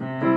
Mm-hmm.